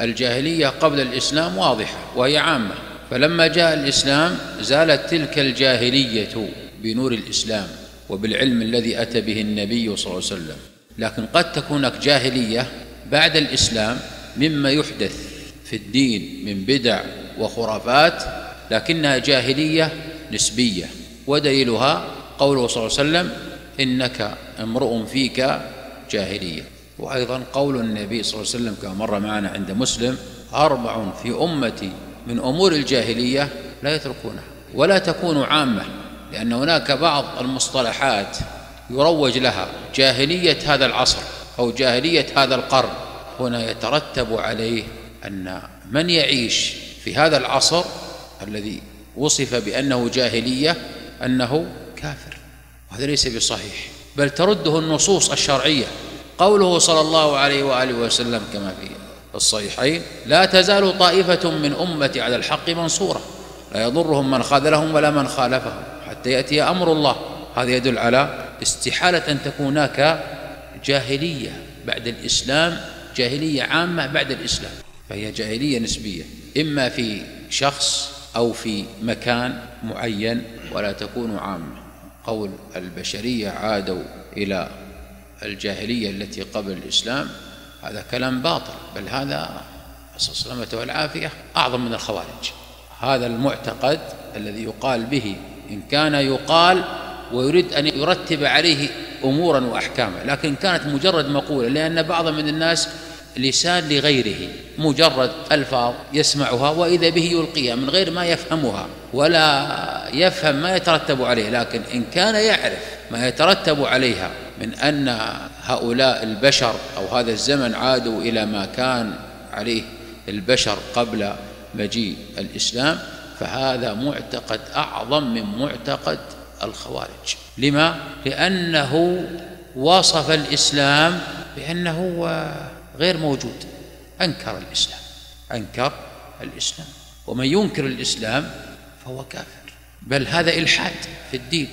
الجاهلية قبل الإسلام واضحة وهي عامة. فلما جاء الإسلام زالت تلك الجاهلية بنور الإسلام وبالعلم الذي أتى به النبي صلى الله عليه وسلم. لكن قد تكون هناك جاهلية بعد الإسلام مما يحدث في الدين من بدع وخرافات لكنها جاهلية نسبية. ودليلها قوله صلى الله عليه وسلم إنك امرؤ فيك جاهلية. وأيضا قول النبي صلى الله عليه وسلم كما مر معنا عند مسلم أربع في أمتي من أمور الجاهلية لا يتركونها ولا تكون عامة لأن هناك بعض المصطلحات يروج لها جاهلية هذا العصر أو جاهلية هذا القرن. هنا يترتب عليه أن من يعيش في هذا العصر الذي وصف بأنه جاهلية أنه كافر وهذا ليس بصحيح. بل ترده النصوص الشرعية قوله صلى الله عليه وآله وسلم كما في الصحيحين لا تزال طائفة من أمتي على الحق منصورة لا يضرهم من خاذلهم ولا من خالفهم حتى يأتي أمر الله. هذا يدل على استحالة أن تكون هناك جاهلية بعد الإسلام جاهلية عامة بعد الإسلام فهي جاهلية نسبية إما في شخص أو في مكان معين ولا تكون عامة. قول البشرية عادوا إلى الجاهلية التي قبل الإسلام هذا كلام باطل بل هذا السلامة والعافية أعظم من الخوارج. هذا المعتقد الذي يقال به إن كان يقال ويريد أن يرتب عليه أمورا وأحكاما لكن كانت مجرد مقولة لأن بعض من الناس لسان لغيره مجرد ألفاظ يسمعها وإذا به يلقيها من غير ما يفهمها ولا يفهم ما يترتب عليه لكن إن كان يعرف ما يترتب عليها من أن هؤلاء البشر أو هذا الزمن عادوا إلى ما كان عليه البشر قبل مجيء الإسلام فهذا معتقد أعظم من معتقد الخوارج. لما؟ لأنه وصف الإسلام بأنه غير موجود أنكر الإسلام أنكر الإسلام. ومن ينكر الإسلام فهو كافر. بل هذا إلحاد في الدين.